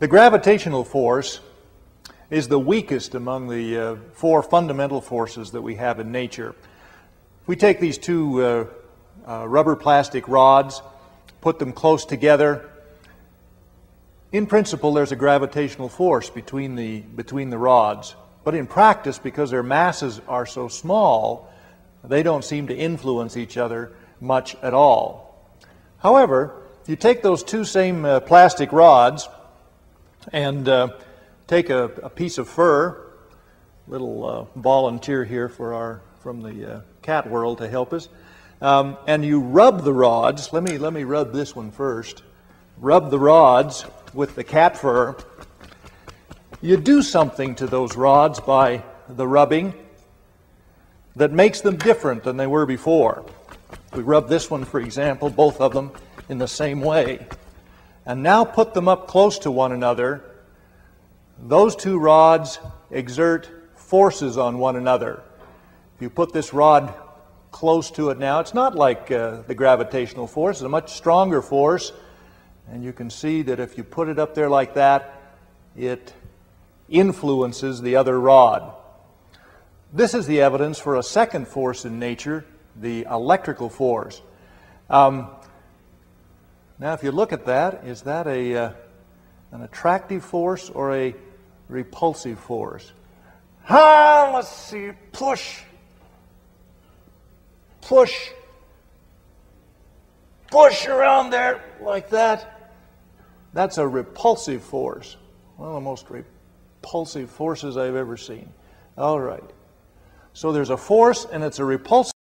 The gravitational force is the weakest among the uh, four fundamental forces that we have in nature. We take these two uh, uh, rubber plastic rods, put them close together, in principle there's a gravitational force between the, between the rods. But in practice, because their masses are so small, they don't seem to influence each other much at all. However, if you take those two same uh, plastic rods and uh, take a, a, piece of fur, little uh, volunteer here for our from the uh, cat world to help us, um, and you rub the rods. Let me let me rub this one first. Rub the rods with the cat fur. You do something to those rods by the rubbing that makes them different than they were before. We rub this one, for example, both of them in the same way. And now put them up close to one another. Those two rods exert forces on one another. If you put this rod close to it now, it's not like uh, the gravitational force, it's a much stronger force. And you can see that if you put it up there like that, it influences the other rod. This is the evidence for a second force in nature, the electrical force. Um, now, if you look at that, is that a, uh, an attractive force or a repulsive force? Ah, let's see. Push. Push. Push around there like that. That's a repulsive force. One of the most repulsive forces I've ever seen. All right. So there's a force and it's a repulsive